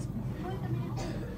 Please.